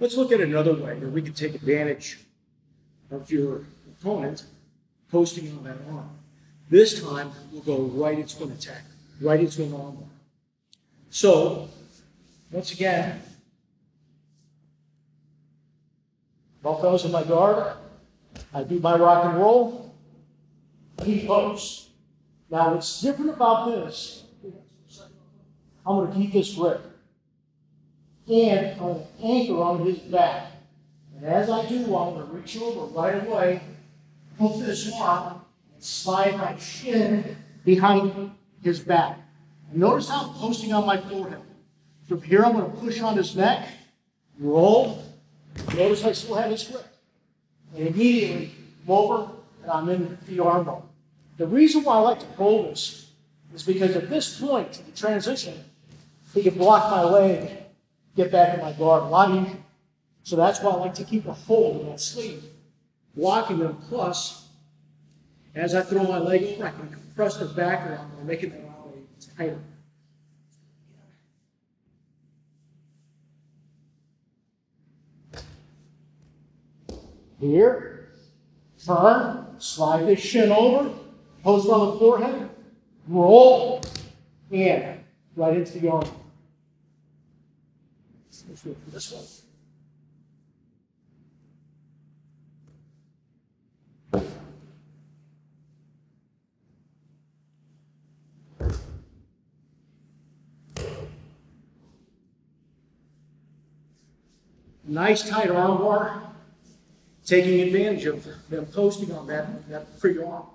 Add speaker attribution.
Speaker 1: Let's look at another way where we can take advantage of your opponent posting on that arm. This time, we'll go right into an attack, right into an arm. So, once again, those in my guard. I do my rock and roll. He posts. Now, what's different about this, I'm going to keep this grip. And I'm going anchor on his back. And as I do, I'm going to reach over right away, hook this arm, and slide my shin behind his back. Notice how I'm posting on my forehead. From here, I'm going to push on his neck, roll. Notice I still have his grip. And immediately, I'm over, and I'm in the armbar. The reason why I like to roll this is because at this point, the transition, he can block my leg, get back in my guard a lot easier. So that's why I like to keep a hold of that sleeve, blocking them. Plus, as I throw my leg over, I can compress the back around and make it tighter. Here, turn, slide this shin over, post on the forehead, roll, and right into the arm. Let's go for this one. Nice tight arm bar, taking advantage of them posting on that, that free arm.